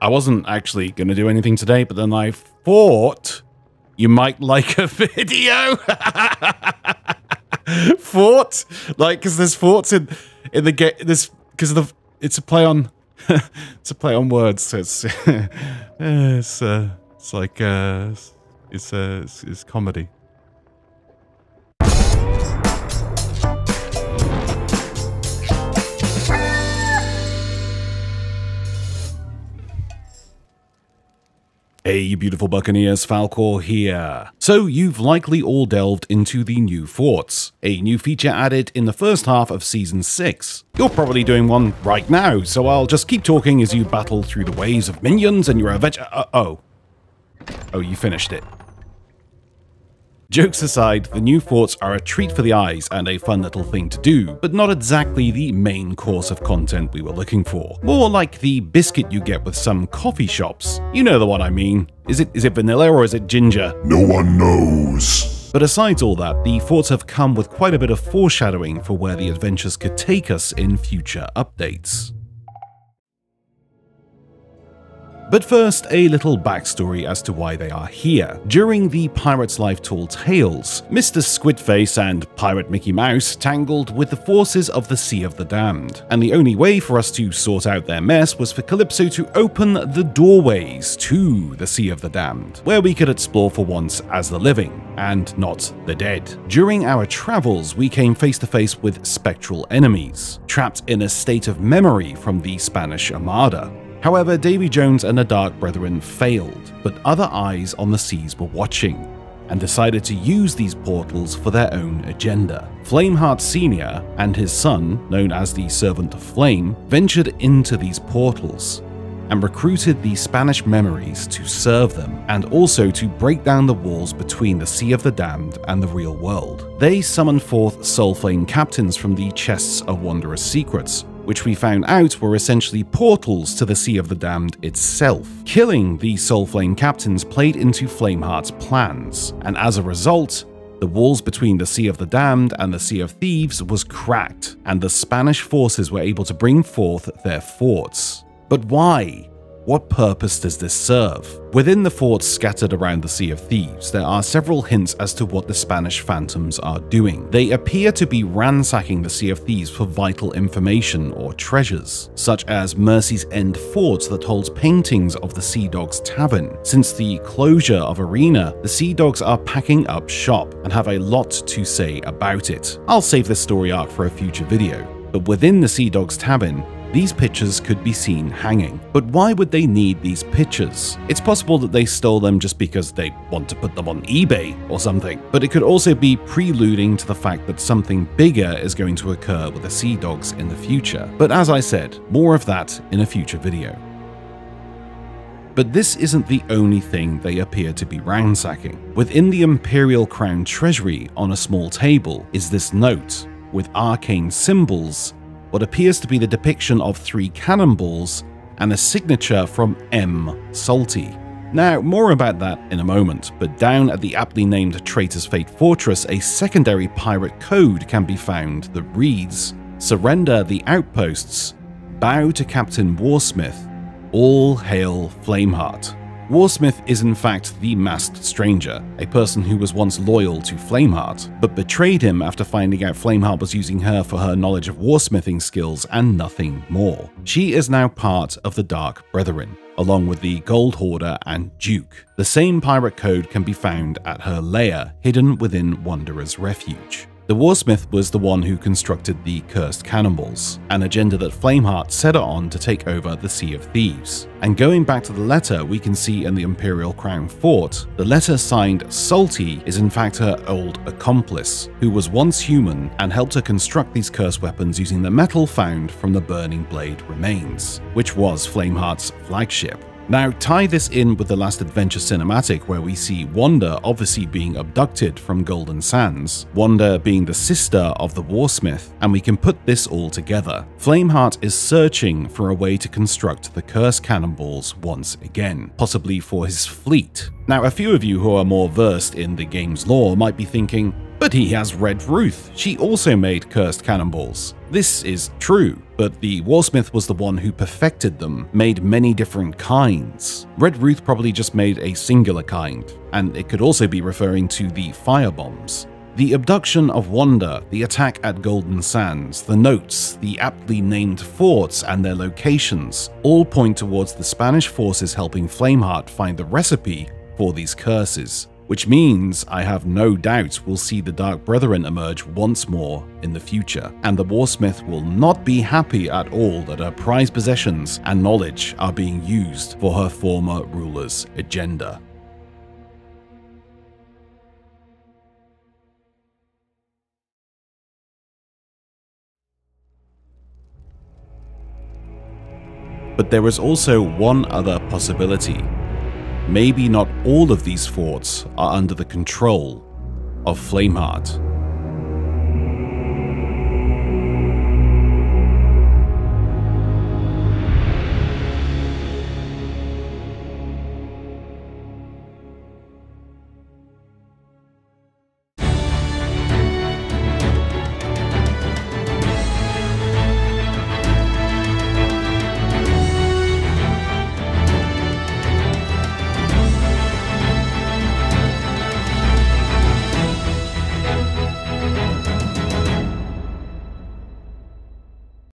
I wasn't actually going to do anything today, but then I thought you might like a video. Fort, like, because there's forts in in the game. This because the it's a play on it's a play on words. So it's it's uh, it's like uh, it's uh, it's, it's comedy. Hey, you beautiful Buccaneers, Falcore here. So, you've likely all delved into the new forts, a new feature added in the first half of Season 6. You're probably doing one right now, so I'll just keep talking as you battle through the waves of minions and your adventure- uh, oh. Oh, you finished it. Jokes aside, the new forts are a treat for the eyes and a fun little thing to do, but not exactly the main course of content we were looking for. More like the biscuit you get with some coffee shops. You know the one I mean. Is it is it vanilla or is it ginger? No one knows. But aside all that, the forts have come with quite a bit of foreshadowing for where the adventures could take us in future updates. But first, a little backstory as to why they are here. During the Pirate's Life Tall Tales, Mr. Squidface and Pirate Mickey Mouse tangled with the forces of the Sea of the Damned, and the only way for us to sort out their mess was for Calypso to open the doorways to the Sea of the Damned, where we could explore for once as the living, and not the dead. During our travels, we came face to face with spectral enemies, trapped in a state of memory from the Spanish Armada. However, Davy Jones and the Dark Brethren failed, but other eyes on the seas were watching, and decided to use these portals for their own agenda. Flameheart Sr. and his son, known as the Servant of Flame, ventured into these portals and recruited the Spanish memories to serve them, and also to break down the walls between the Sea of the Damned and the real world. They summoned forth Soulflame captains from the Chests of Wondrous Secrets, which we found out were essentially portals to the Sea of the Damned itself. Killing these Soulflame captains played into Flameheart's plans, and as a result, the walls between the Sea of the Damned and the Sea of Thieves was cracked, and the Spanish forces were able to bring forth their forts. But why? What purpose does this serve? Within the forts scattered around the Sea of Thieves, there are several hints as to what the Spanish phantoms are doing. They appear to be ransacking the Sea of Thieves for vital information or treasures, such as Mercy's End Fort that holds paintings of the Sea Dogs Tavern. Since the closure of Arena, the Sea Dogs are packing up shop and have a lot to say about it. I'll save this story arc for a future video. But within the Sea Dogs Tavern, these pictures could be seen hanging. But why would they need these pictures? It's possible that they stole them just because they want to put them on eBay or something, but it could also be preluding to the fact that something bigger is going to occur with the Sea Dogs in the future. But as I said, more of that in a future video. But this isn't the only thing they appear to be ransacking. Within the Imperial Crown Treasury on a small table is this note with arcane symbols what appears to be the depiction of three cannonballs and a signature from M. Salty. Now, more about that in a moment, but down at the aptly named Traitor's Fate Fortress, a secondary pirate code can be found that reads Surrender the outposts, bow to Captain Warsmith, all hail Flameheart. Warsmith is in fact the masked stranger, a person who was once loyal to Flameheart, but betrayed him after finding out Flameheart was using her for her knowledge of warsmithing skills and nothing more. She is now part of the Dark Brethren, along with the Gold Hoarder and Duke. The same pirate code can be found at her lair, hidden within Wanderer's Refuge. The Warsmith was the one who constructed the Cursed Cannonballs, an agenda that Flameheart set her on to take over the Sea of Thieves. And going back to the letter we can see in the Imperial Crown Fort, the letter signed Salty is in fact her old accomplice, who was once human and helped her construct these cursed weapons using the metal found from the Burning Blade remains, which was Flameheart's flagship. Now, tie this in with the last adventure cinematic where we see Wanda obviously being abducted from Golden Sands, Wanda being the sister of the Warsmith, and we can put this all together. Flameheart is searching for a way to construct the Curse Cannonballs once again, possibly for his fleet. Now, a few of you who are more versed in the game's lore might be thinking, But he has Red Ruth. She also made cursed cannonballs. This is true, but the Warsmith was the one who perfected them, made many different kinds. Red Ruth probably just made a singular kind, and it could also be referring to the fire bombs. The abduction of Wanda, the attack at Golden Sands, the notes, the aptly named forts and their locations all point towards the Spanish forces helping Flameheart find the recipe for these curses which means I have no doubt we'll see the Dark Brethren emerge once more in the future, and the Warsmith will not be happy at all that her prized possessions and knowledge are being used for her former ruler's agenda. But there is also one other possibility maybe not all of these forts are under the control of Flameheart.